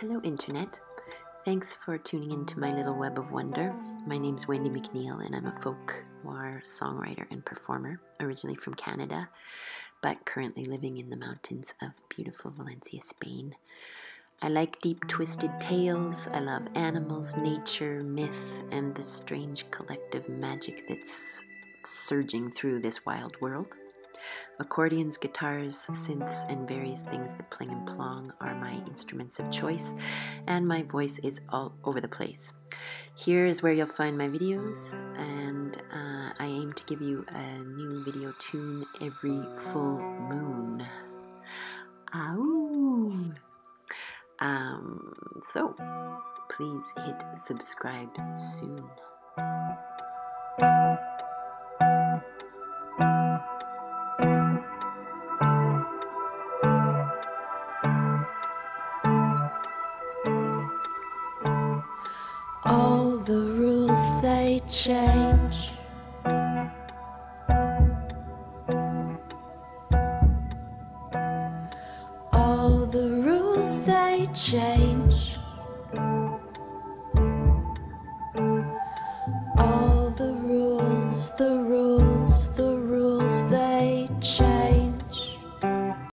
Hello, Internet. Thanks for tuning into my little web of wonder. My name's Wendy McNeill, and I'm a folk noir songwriter and performer, originally from Canada, but currently living in the mountains of beautiful Valencia, Spain. I like deep, twisted tales. I love animals, nature, myth, and the strange collective magic that's surging through this wild world. Accordions, guitars, synths, and various things that pling and plong are my instruments of choice, and my voice is all over the place. Here is where you'll find my videos, and uh, I aim to give you a new video tune every full moon. Ow! Um, so, please hit subscribe soon. All the rules they change. All the rules they change. All the rules, the rules, the rules they change.